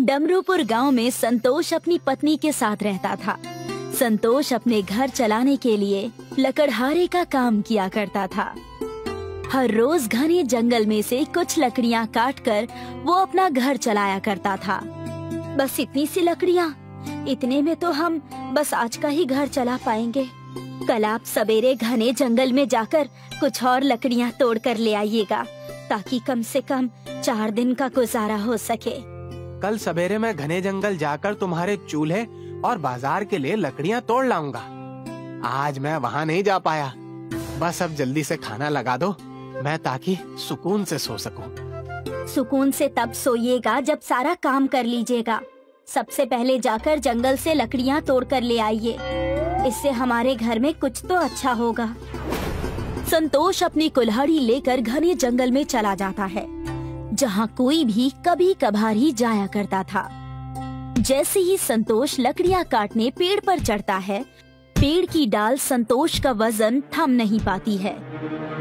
डमरूपुर गाँव में संतोष अपनी पत्नी के साथ रहता था। संतोष अपने घर चलाने के लिए लकड़हारे का काम किया करता था। हर रोज घने जंगल में से कुछ लकड़ियाँ काटकर वो अपना घर चलाया करता था। बस इतनी सी लकड़ियाँ। इतने में तो हम बस आज का ही घर चला पाएँगे। कल आप सवेरे घने जंगल में जाकर कुछ और लकड़ियाँ तोड़ कर ले आइएगा, ताकि कम से कम चार दिन का गुजारा हो सके। कल सवेरे मैं घने जंगल जाकर तुम्हारे चूल्हे और बाज़ार के लिए लकड़ियाँ तोड़ लाऊँगा। आज मैं वहाँ नहीं जा पाया। बस अब जल्दी से खाना लगा दो, मैं ताकि सुकून से सो सकूँ। सुकून से तब सोइएगा जब सारा काम कर लीजिएगा। सबसे पहले जाकर जंगल से लकड़ियाँ तोड़ कर ले आइए। इससे हमारे घर में कुछ तो अच्छा होगा। संतोष अपनी कुल्हाड़ी लेकर घने जंगल में चला जाता है। जहाँ कोई भी कभी कभार ही जाया करता था। जैसे ही संतोष लकड़ियाँ काटने पेड़ पर चढ़ता है, पेड़ की डाल संतोष का वज़न थम नहीं पाती है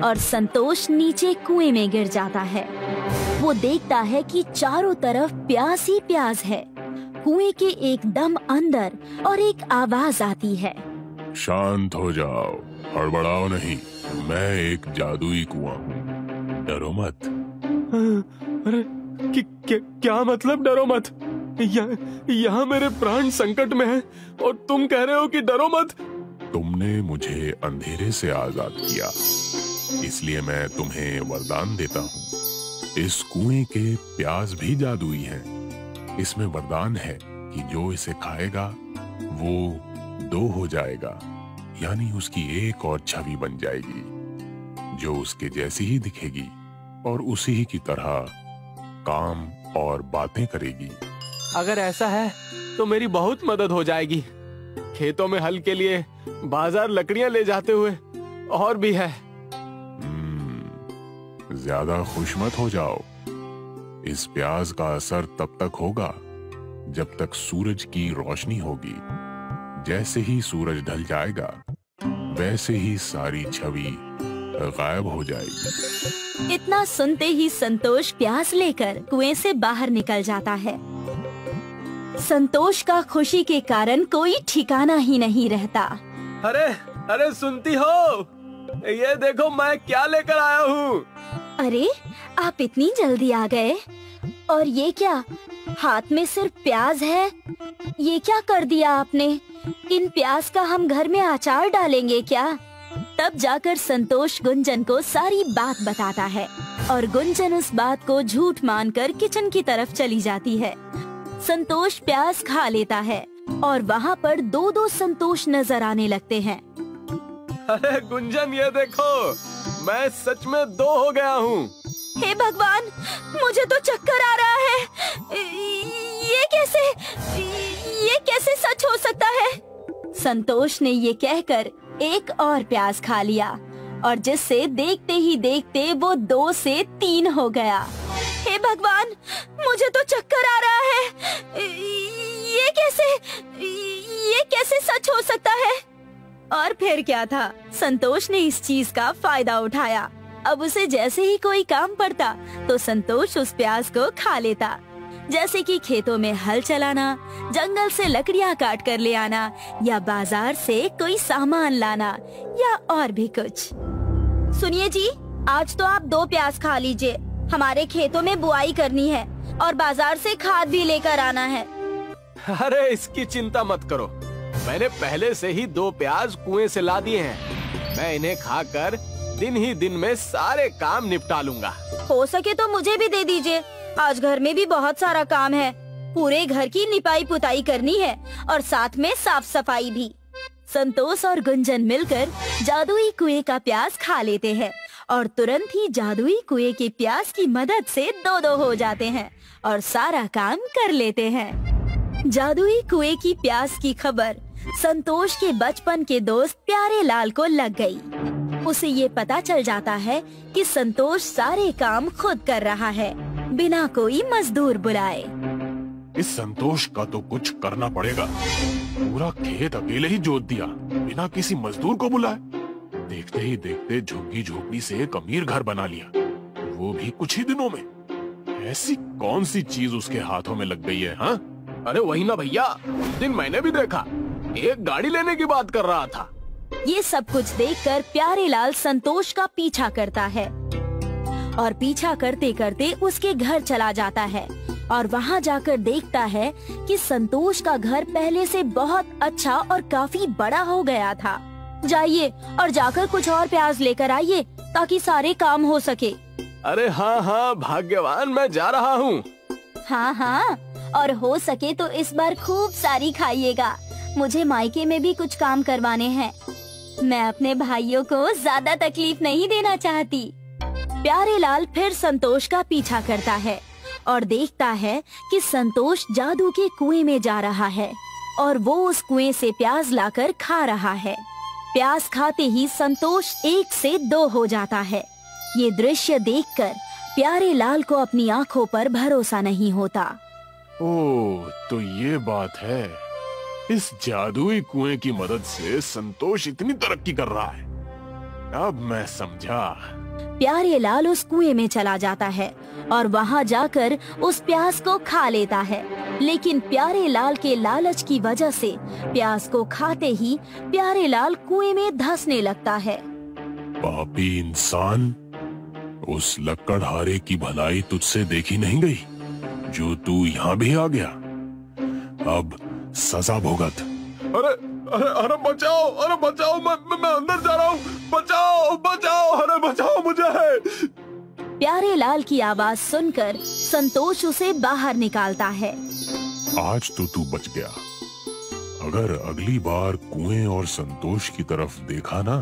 और संतोष नीचे कुएँ में गिर जाता है। वो देखता है कि चारों तरफ़ प्यास ही प्यास है। कुएँ के एकदम अंदर और एक आवाज़ आती है। शांत हो जाओ, हड़बड़ाओ नहीं, मैं एक जादुई कुआँ हूँ। डरो मत। अरे कि, क्या, क्या मतलब? डरो मत। यहाँ यहाँ मेरे प्राण संकट में है और तुम कह रहे हो कि डरो मत। तुमने मुझे अंधेरे से आज़ाद किया इसलिए मैं तुम्हें वरदान देता हूँ। इस कुएँ के प्याज भी जादुई हैं। इसमें वरदान है कि जो इसे खाएगा वो दो हो जाएगा यानी उसकी एक और छवि बन जाएगी जो उसके जैसी ही दिखेगी। और उसी ही की तरह काम और बातें करेगी। अगर ऐसा है तो मेरी बहुत मदद हो जाएगी। खेतों में हल के लिए बाज़ार लकड़ियाँ ले जाते हुए और भी है। हम्म, ज़्यादा खुश मत हो जाओ। इस प्याज का असर तब तक होगा जब तक सूरज की रोशनी होगी। जैसे ही सूरज ढल जाएगा वैसे ही सारी छवि गायब हो जाएगी। इतना सुनते ही संतोष प्यास लेकर कुएँ से बाहर निकल जाता है। संतोष का खुशी के कारण कोई ठिकाना ही नहीं रहता। अरे अरे सुनती हो। ये देखो मैं क्या लेकर आया हूँ। अरे आप इतनी जल्दी आ गए। और ये क्या हाथ में सिर्फ़ प्याज है? ये क्या कर दिया आपने? इन प्याज का हम घर में अचार डालेंगे क्या? तब जाकर संतोष गुंजन को सारी बात बताता है और गुंजन उस बात को झूठ मानकर किचन की तरफ़ चली जाती है। संतोष प्याज खा लेता है और वहाँ पर दो दो संतोष नज़र आने लगते हैं। अरे गुंजन ये देखो मैं सच में दो हो गया हूँ। हे भगवान मुझे तो चक्कर आ रहा है। ये कैसे ये कैसे सच हो सकता है? संतोष ने ये कहकर एक और प्याज खा लिया और जिससे देखते ही देखते वो दो से तीन हो गया। हे भगवान, मुझे तो चक्कर आ रहा है। ये कैसे ये कैसे सच हो सकता है? और फिर क्या था? संतोष ने इस चीज़ का फ़ायदा उठाया। अब उसे जैसे ही कोई काम पड़ता तो संतोष उस प्याज को खा लेता। जैसे कि खेतों में हल चलाना जंगल से लकड़ियाँ काट कर ले आना या बाज़ार से कोई सामान लाना या और भी कुछ। सुनिए जी आज तो आप दो प्याज खा लीजिए। हमारे खेतों में बुआई करनी है और बाज़ार से खाद भी लेकर आना है। अरे इसकी चिंता मत करो। मैंने पहले से ही दो प्याज कुएँ से ला दिए हैं। मैं इन्हें खाकर दिन ही दिन में सारे काम निपटा लूँगा। हो सके तो मुझे भी दे दीजिए। आज घर में भी बहुत सारा काम है। पूरे घर की निपाई पुताई करनी है और साथ में साफ़ सफ़ाई भी। संतोष और गुंजन मिलकर जादुई कुएँ का प्यास खा लेते हैं और तुरंत ही जादुई कुएँ के प्यास की मदद से दो दो हो जाते हैं और सारा काम कर लेते हैं। जादुई कुएँ की प्यास की खबर संतोष के बचपन के दोस्त प्यारे लाल को लग गई। उसे ये पता चल जाता है कि संतोष सारे काम खुद कर रहा है। बिना कोई मजदूर बुलाए। इस संतोष का तो कुछ करना पड़ेगा। पूरा खेत अकेले ही जोत दिया बिना किसी मजदूर को बुलाए। देखते ही देखते झुग्गी झोपड़ी से एक अमीर घर बना लिया। वो भी कुछ ही दिनों में। ऐसी कौन सी चीज़ उसके हाथों में लग गई है हाँ? अरे वही ना भैया दिन मैंने भी देखा। एक गाड़ी लेने की बात कर रहा था। ये सब कुछ देखकर प्यारे लाल संतोष का पीछा करता है। और पीछा करते करते उसके घर चला जाता है और वहाँ जाकर देखता है कि संतोष का घर पहले से बहुत अच्छा और काफ़ी बड़ा हो गया था। जाइए और जाकर कुछ और प्याज लेकर आइए ताकि सारे काम हो सके। अरे हाँ हाँ भाग्यवान मैं जा रहा हूँ। हाँ हाँ और हो सके तो इस बार खूब सारी खाइएगा। मुझे मायके में भी कुछ काम करवाने हैं। मैं अपने भाइयों को ज़्यादा तकलीफ़ नहीं देना चाहती। प्यारे लाल फिर संतोष का पीछा करता है और देखता है कि संतोष जादू के कुएँ में जा रहा है और वो उस कुएँ से प्याज लाकर खा रहा है। प्याज खाते ही संतोष एक से दो हो जाता है। ये दृश्य देखकर प्यारे लाल को अपनी आँखों पर भरोसा नहीं होता। ओ तो ये बात है। इस जादुई कुएँ की मदद से संतोष इतनी तरक्की कर रहा है। अब मैं समझा। प्यारे लाल उस कुएँ में चला जाता है और वहाँ जाकर उस प्याज को खा लेता है। लेकिन प्यारे लाल के लालच की वजह से प्याज को खाते ही प्यारे लाल कुएँ में धंसने लगता है। पापी इंसान उस लक्कड़हारे की भलाई तुझसे देखी नहीं गई जो तू यहाँ भी आ गया। अब सजा भुगत। अरे अरे अरे बचाओ अरे बचाओ मैं मैं, अंदर जा रहा हूँ। बचाओ बचाओ अरे बचाओ मुझे। प्यारे लाल की आवाज़ सुनकर संतोष उसे बाहर निकालता है। आज तो तू बच गया। अगर अगली बार कुएँ और संतोष की तरफ़ देखा ना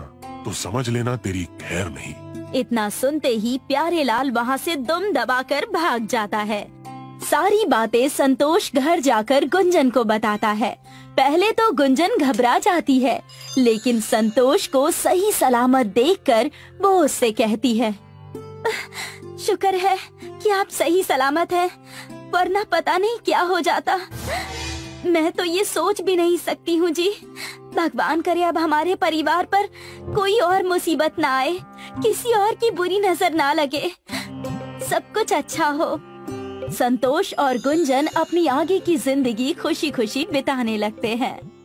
तो समझ लेना तेरी खैर नहीं। इतना सुनते ही प्यारे लाल वहाँ से दुम दबाकर भाग जाता है। सारी बातें संतोष घर जाकर गुंजन को बताता है। पहले तो गुंजन घबरा जाती है लेकिन संतोष को सही सलामत देखकर वो उससे कहती है शुक्र है कि आप सही सलामत हैं, वरना पता नहीं क्या हो जाता। मैं तो ये सोच भी नहीं सकती हूँ जी। भगवान करे अब हमारे परिवार पर कोई और मुसीबत ना आए किसी और की बुरी नज़र ना लगे। सब कुछ अच्छा हो। संतोष और गुंजन अपनी आगे की ज़िंदगी खुशी खुशी बिताने लगते हैं।